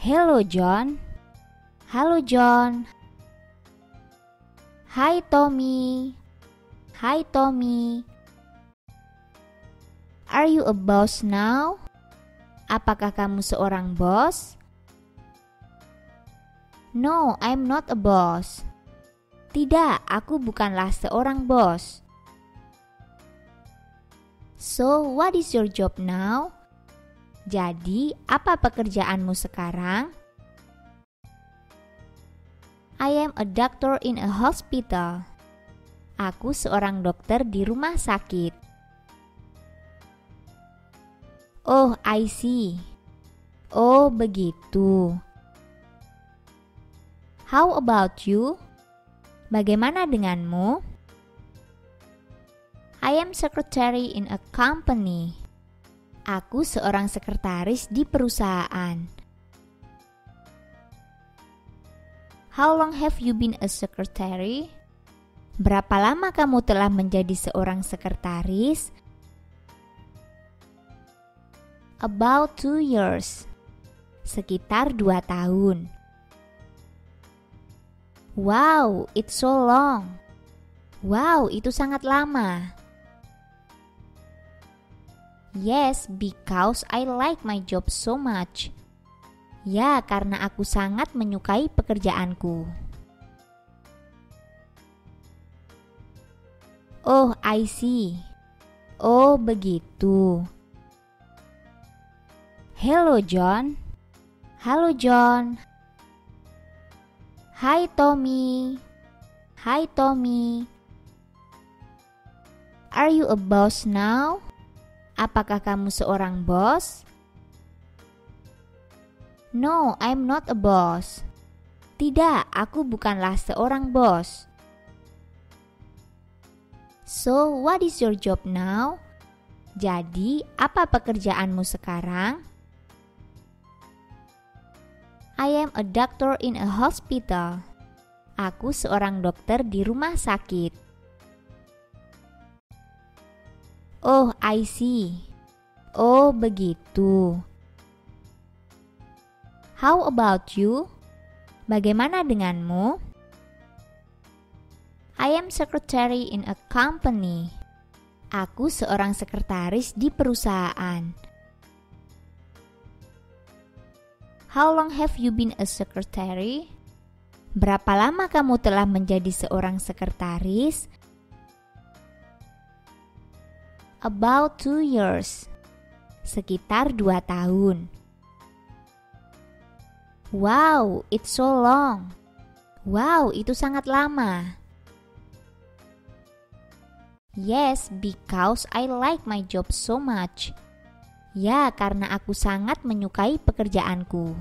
Hello John. Halo John. Hai Tommy. Hai Tommy. Are you a boss now? Apakah kamu seorang bos? No, I'm not a boss. Tidak, aku bukanlah seorang bos. So, what is your job now? Jadi, apa pekerjaanmu sekarang? I am a doctor in a hospital. Aku seorang dokter di rumah sakit. Oh, I see. Oh, begitu. How about you? Bagaimana denganmu? I am secretary in a company. Aku seorang sekretaris di perusahaan. How long have you been a secretary? Berapa lama kamu telah menjadi seorang sekretaris? About two years. Sekitar dua tahun. Wow, it's so long. Wow, itu sangat lama. Yes, because I like my job so much. Ya, karena aku sangat menyukai pekerjaanku. Oh, I see. Oh, begitu. Hello, John. Halo, John. Hai, Tommy. Hai, Tommy. Are you a boss now? Apakah kamu seorang bos? No, I'm not a boss. Tidak, aku bukanlah seorang bos. So, what is your job now? Jadi, apa pekerjaanmu sekarang? I am a doctor in a hospital. Aku seorang dokter di rumah sakit. Oh, I see. Oh, begitu. How about you? Bagaimana denganmu? I am secretary in a company. Aku seorang sekretaris di perusahaan. How long have you been a secretary? Berapa lama kamu telah menjadi seorang sekretaris? About two years. Sekitar dua tahun. Wow, it's so long. Wow, itu sangat lama. Yes, because I like my job so much. Ya, karena aku sangat menyukai pekerjaanku.